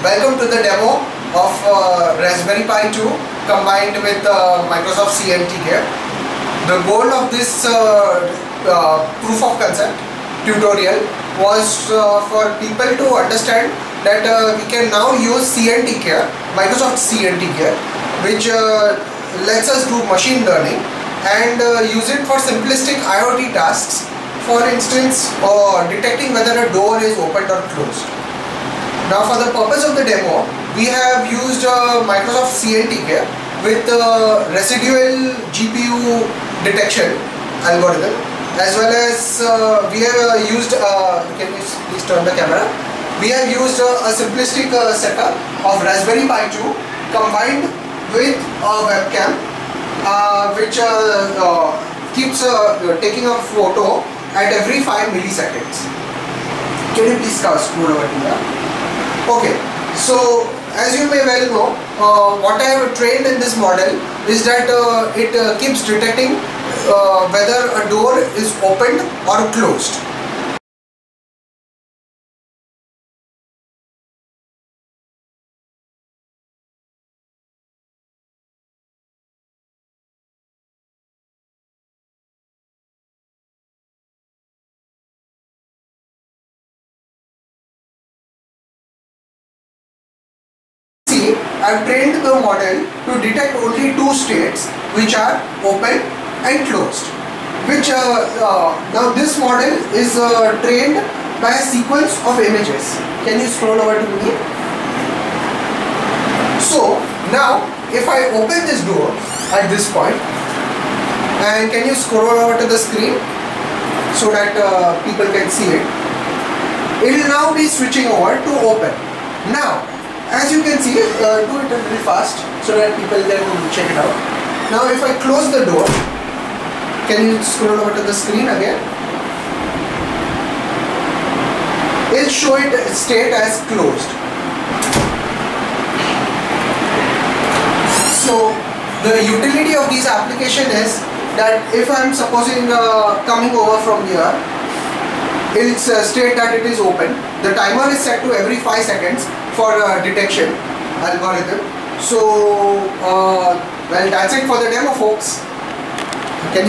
Welcome to the demo of uh, Raspberry Pi 2 combined with uh, Microsoft CNTK. The goal of this uh, uh, proof of concept tutorial was uh, for people to understand that uh, we can now use CNTK, Microsoft CNTK, which uh, lets us do machine learning and use it for simplistic IoT tasks. For instance, uh, detecting whether a door is opened or closed. Now for the purpose of the demo, we have used uh, Microsoft CNTK with uh, residual GPU detection algorithm as well as uh, we have uh, used, uh, can you please turn the camera? We have used a simplistic setup of Raspberry Pi 2 combined with a webcam which keeps taking a photo at every 5 milliseconds. Can you please scroll over here? Okay, so as you may well know, uh, what I have trained in this model is that uh, it uh, keeps detecting uh, whether a door is opened or closed. I've trained the model to detect only two states which are open and closed. Which uh, uh, now this model is uh, trained by a sequence of images. Can you scroll over to me? So now if I open this door at this point and can you scroll over to the screen so that uh, people can see it. It will now be switching over to open. Now as you can see, uh, do it a little fast so that people can check it out. Now if I close the door, can you scroll over to the screen again? It'll show it state as closed. So the utility of this application is that if I'm supposing uh, coming over from here, it'll uh, state that it is open. The timer is set to every 5 seconds for uh, detection algorithm. So, uh, well, that's it for the demo, folks. Can